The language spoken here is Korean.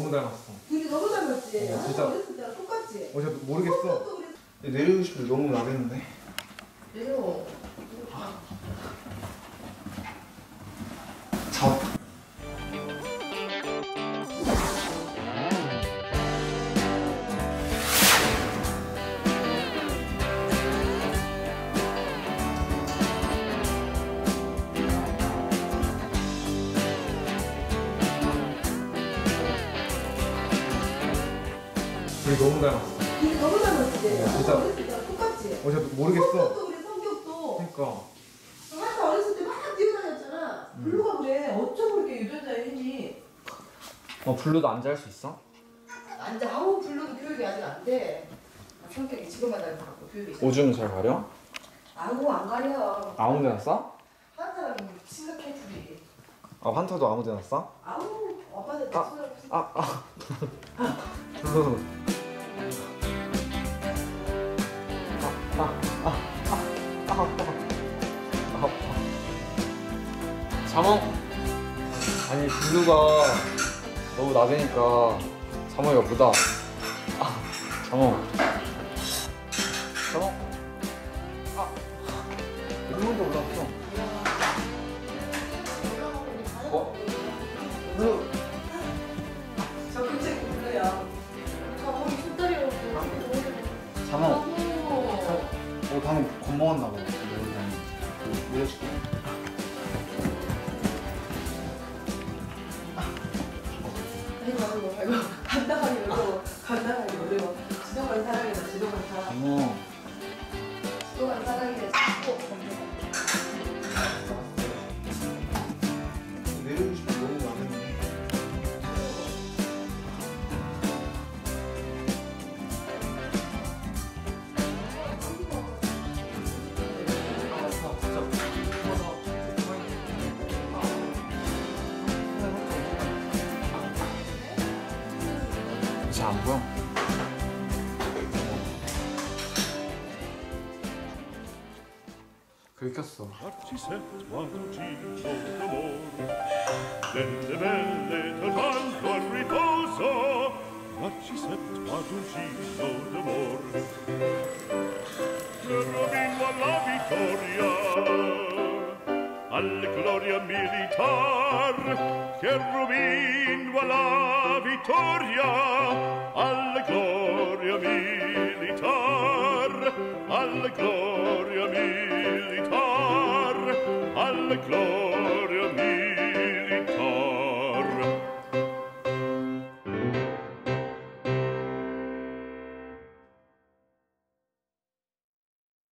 너무 닮았어. 둘이 너무 닮았지? 어, 아, 진짜. 어렸을 때랑 똑같지? 어, 제가 모르겠어. 내리고 싶은데 너무 나겠는데. 둘이 너무 닮았어. 둘이 너무 닮았지? 어, 아, 진짜. 어렸을 때랑 똑같지? 어, 제가 모르겠어. 성격도 그래, 성격도. 그러니까. 한참 어렸을 때 막 뛰어다녔잖아. 음. 블루가 그래. 어쩜 그렇게 유전자에 했니? 어, 블루도 앉아 할 수 있어? 앉아. 아우, 블루도 교육이 아직 안 돼. 아, 성격이 지금만 닮아갖고 교육이. 잘- 오줌은 잘 가려? 아우, 안 가려. 아무 데나 싸? 한 사람은 심각해, 둘이. 아, 환타도 아무 데나 싸? 아우, 아빠한테 아, 아, 아, 아. 블루. 자몽. 아니, 블루가 너무 낮으니까 자몽이가 무다. 아, 자몽. 자몽. 아, 거 올라왔어. 어? 방금 겁먹었나 봐. 물려줄게. 아이고 아이고 아이고 감당하기 어려워 감당하기 어려워 지도만 사랑이다 지도만 사랑 자몽. 지도만 사랑이다 이제 안 보여? 긁혔어. Alla gloria militar Che rovino alla vittoria Alla gloria militar Alla gloria militar Alla gloria